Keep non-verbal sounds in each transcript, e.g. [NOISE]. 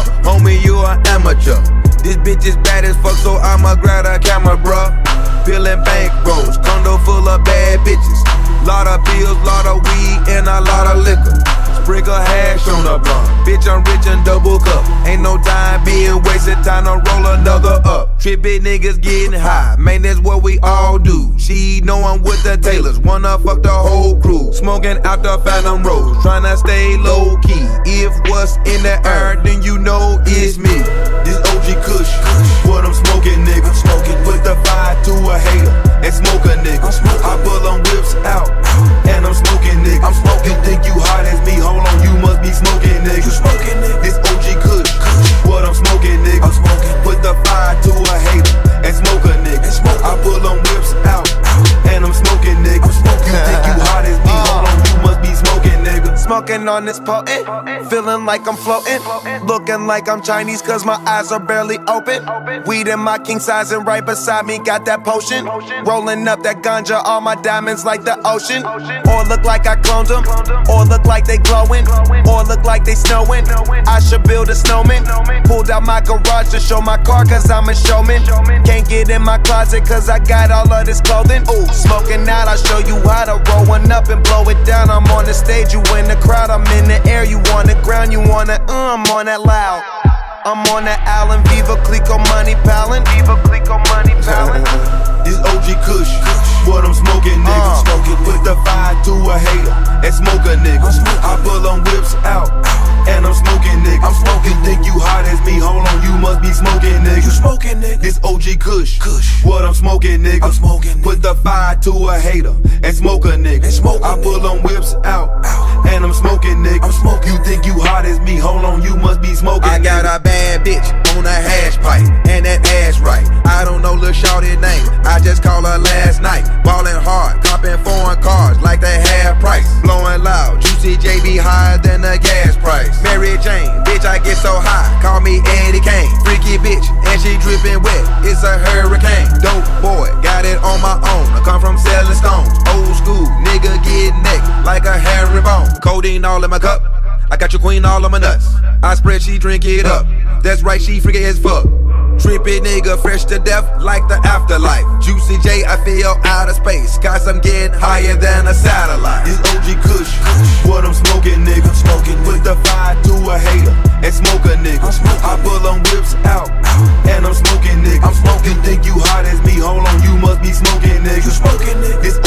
out. Homie, you an amateur. This bitch is bad as fuck, so I'ma grab a camera, bruh. Feeling bankrolls, condo full of bad bitches. Lot of pills, lot of weed, and a lot of liquor. Sprinkle hash on the blunt. Bitch, I'm rich and double cup. Ain't no time being wasted, time to roll another up. Trippy niggas getting high, man, that's what we all do. She know I'm with the Taylors, wanna fuck the whole crew. Smoking out the Phantom Rose, tryna stay low key. If what's in the air, then you know it's me. This OG Kush, what I'm smoking, nigga. Smoking, put the fire to a hater and smoke a nigga. I pull them whips out, and I'm smoking, on this potent, feeling like I'm floating, looking like I'm Chinese cause my eyes are barely open. Weed in my king size and right beside me got that potion. Rolling up that ganja, all my diamonds like the ocean. Or look like I cloned them, or look like they glowing, or look like they snowing. I should build a snowman. Pulled out my garage to show my car cause I'm a showman. Can't get in my closet cause I got all of this clothing. Ooh, smoking out, I'll show you how to roll one up and blow it down. I'm on the stage, you in the crowd, I'm in the air, you on the ground, you wanna, uh, I'm on that loud. I'm on that Allen Veuve Clicquot money palin. Veuve Clicquot money palin. [LAUGHS] this OG Kush, what I'm smoking, nigga. Uh, smoking, put the fire to a hater and smoke a nigga. I pull them whips out, and I'm smoking, nigga. I'm smoking, think you hot as me? Hold on, you must be smoking, nigga. You smoking, nigga. This OG Kush, Kush, what I'm smoking, nigga. I'm smoking, put the fire to a hater and smoke a nigga. And smoke I pull them whips out, I'm smoking, nigga. I'm smoking. You think you hot as me? Hold on, you must be smoking. I got a bad bitch on a hash pipe, and that ass right. I don't know Lil Shorty name, I just called her last night. Ballin' hard, copping foreign cars like they half price. Blowing loud, juicy JB higher than the gas price. Mary Jane, bitch, I get so high, call me Eddie Kane. Freaky bitch, and she dripping wet, it's a hurricane. Dope boy, got it on my own. I come from selling stones, old school, nigga get neck like a hairy bone. Codeine all in my cup. I got your queen all on my nuts. I spread, she drink it up. That's right, she freaky as fuck. Trippy nigga, fresh to death like the afterlife. Juicy J, I feel out of space. Cause I'm getting higher than a satellite. This OG Kush, what I'm smoking, nigga. Smoking, with the fire to a hater and smoke a nigga. I pull them whips out, and I'm smoking, nigga. I'm smoking, think you hot as me? Hold on, you must be smoking, nigga. You smoking, nigga. This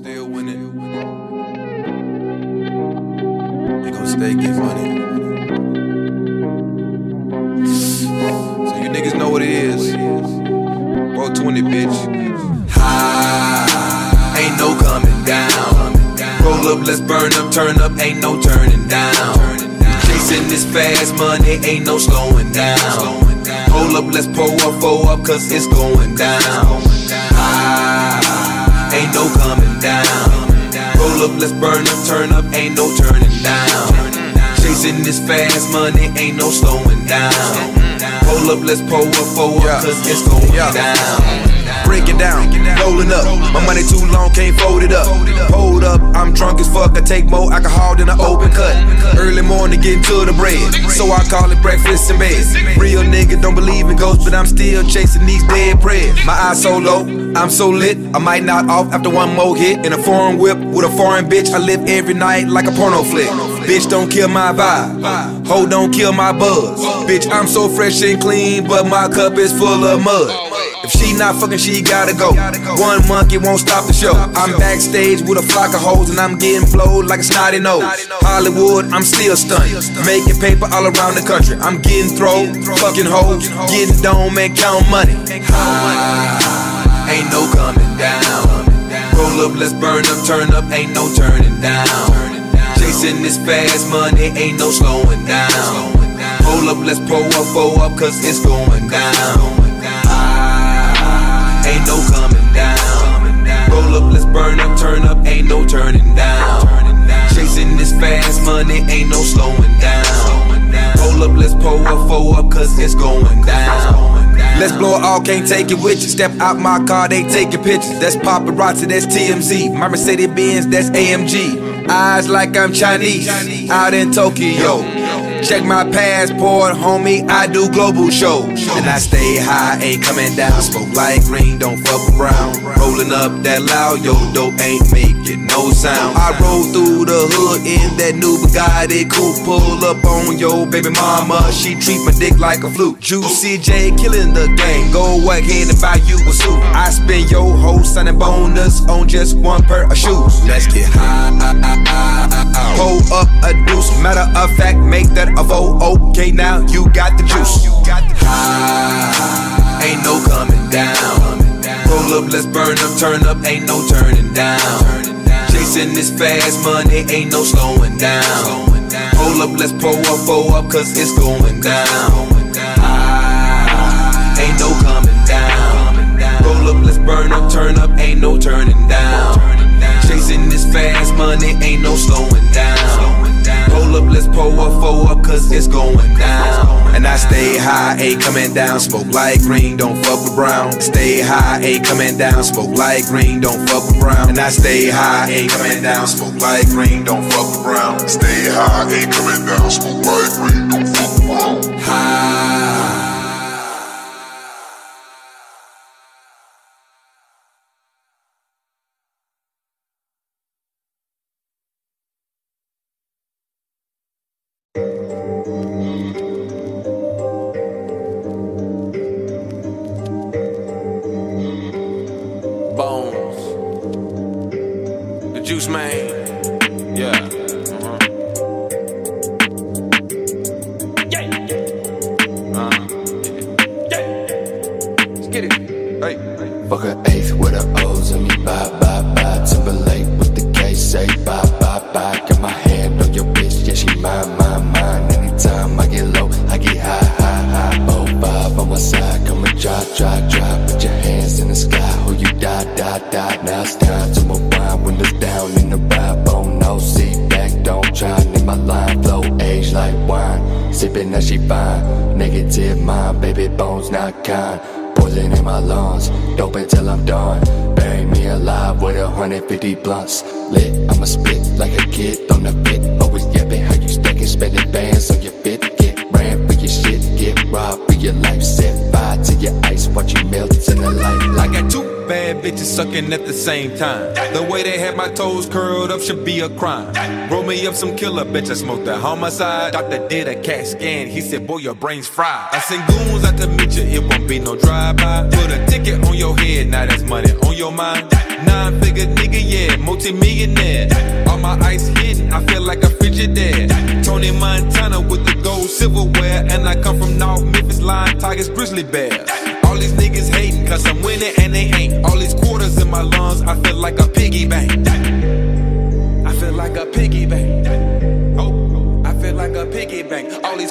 Still winning. They gon' stay get money. So you niggas know what it is. 420, bitch. High, ain't no coming down. Roll up, let's burn up, turn up, ain't no turning down. Chasing this fast money, ain't no slowing down. Hold up, let's pull up, four up, cause it's going down. Ain't no coming down. Roll up, let's burn up, turn up, ain't no turning down. Chasing this fast money, ain't no slowing down. Hold up, let's pull up, four up, cause it's going down. Break it down, rolling up. My money too long, can't fold it up. Hold up, I'm drunk as fuck. I take more alcohol than an open cut. Early morning, getting to the bread. So I call it breakfast in bed. Real nigga don't believe in ghosts, but I'm still chasing these dead prayers. My eyes so low, I'm so lit. I might not off after one more hit. In a foreign whip with a foreign bitch. I live every night like a porno flick. Bitch, don't kill my vibe. Ho, don't kill my buzz. Bitch, I'm so fresh and clean, but my cup is full of mud. If she not fucking, she gotta go. One monkey won't stop the show. I'm backstage with a flock of hoes and I'm getting blowed like a snotty nose. Hollywood, I'm still stunned. Making paper all around the country. I'm getting thrown, fucking hoes, getting dome and count money. High, ain't no coming down. Roll up, let's burn up, turn up, ain't no turning down. Chasing this fast money, ain't no slowing down. Roll up, let's pull up, four up, cause it's going down ain't no coming down. Roll up, let's burn up, turn up, ain't no turning down. Chasing this fast money, ain't no slowing down. Roll up, let's pull up, four up, cause it's going down. Let's blow it all, can't take it with you. Step out my car, they taking pictures. That's paparazzi, that's TMZ. My Mercedes Benz, that's AMG. Eyes like I'm Chinese, out in Tokyo. Check my passport, homie, I do global shows. And I stay high, ain't coming down. Smoke like green, don't fuck around. Rolling up that loud, yo, dope ain't making no sound. I roll through the hood in that new Bugatti coupe. Pull up on yo, baby mama, she treat my dick like a flute. Juicy J killing the game. Go ahead and buy you a suit. I spend your whole signing bonus on just one pair of shoes. Let's get high. Pull up a deuce. Matter of fact, make that a vote. Oh, okay, now you got the juice. High, ain't no coming down. Roll up, let's burn up, turn up, ain't no turning down. Chasing this fast money, ain't no slowing down. Hold up, let's pull up, pull up, cause it's going down. High, ain't no coming down. Roll up, let's burn up, turn up, ain't no turning down. Chasing this fast money, ain't no slowing. Roll let's pull up, four up, cause it's going down. And I stay high, ain't coming down. Smoke like green, don't fuck with brown. Stay high, ain't coming down. Smoke like green, don't fuck with brown. And I stay high, ain't coming down. Smoke like green, don't fuck with brown. Stay high, ain't coming down. Smoke like green, don't fuck with brown. High. Fuck an eighth with the O's and me. Bye, bye, bye. Timberlake with the K. Say bye, bye, bye. Got my hand on your bitch. Yeah, she mine, mine, mine. Anytime I get low, I get high, high, high. Oh, five on my side. Come and drop, drop, drop. Put your hands in the sky. Who you die, die, die. Now it's time to move on. Windows down in the ride bone. Oh no seat back. Don't try. Need my line flow. Age like wine. Sipping that she fine. Negative mind. Baby bones not kind. Poison in my lungs. Dope until I'm done. Bury me alive with a 150 blunts. Lit. I'ma spit like a kid on the bit. Sucking at the same time. The way they had my toes curled up should be a crime. Roll me up some killer, bitch. I smoked a homicide. Doctor did a CAT scan. He said, Boy, your brain's fried. I send goons out to meet you. It won't be no drive-by. Put a ticket on your head. Now that's money on your mind. Nine figure nigga, yeah. Multi-millionaire. All my ice hidden. I feel like a Frigidaire. Tony Montana with the gold silverware. And I come from North Memphis, Lion, Tigers, Grizzly Bears. All these niggas hating cause I'm winning and they ain't. All these quarters All these